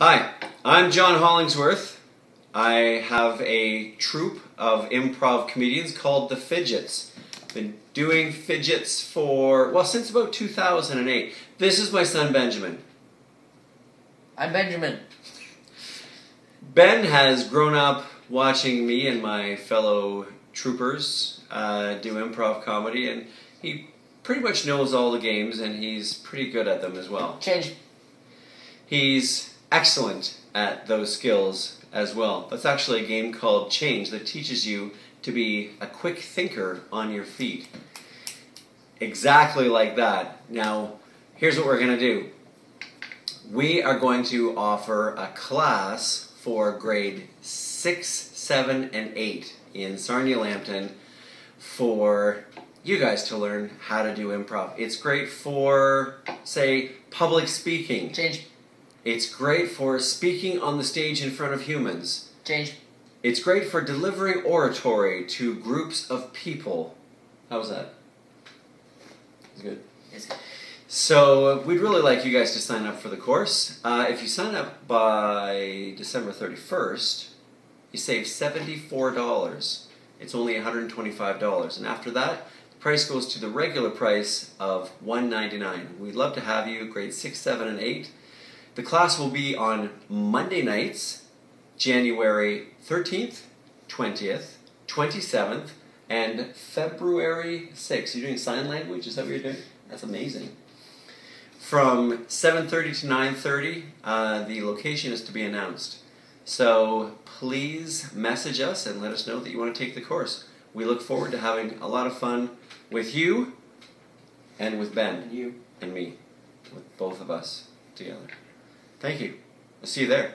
Hi, I'm John Hollingsworth. I have a troupe of improv comedians called the Fidgets. Been doing Fidgets for, well, since about 2008. This is my son Benjamin. I'm Benjamin. Ben has grown up watching me and my fellow troopers uh, do improv comedy, and he pretty much knows all the games and he's pretty good at them as well. Change. He's excellent at those skills as well. That's actually a game called Change that teaches you to be a quick thinker on your feet. Exactly like that. Now, here's what we're going to do. We are going to offer a class for grade 6, 7, and 8 in Sarnia Lambton for you guys to learn how to do improv. It's great for, say, public speaking. Change. It's great for speaking on the stage in front of humans. Change. It's great for delivering oratory to groups of people. How was that? It's good. Yes. So we'd really like you guys to sign up for the course. Uh, if you sign up by December 31st, you save $74. It's only $125. And after that, the price goes to the regular price of 199. We'd love to have you, grade 6, 7, and 8. The class will be on Monday nights, January 13th, 20th, 27th, and February 6th. You're doing sign language? Is that what you're doing? That's amazing. From 7.30 to 9.30, uh, the location is to be announced. So please message us and let us know that you want to take the course. We look forward to having a lot of fun with you and with Ben And you. and me, with both of us together. Thank you. I'll see you there.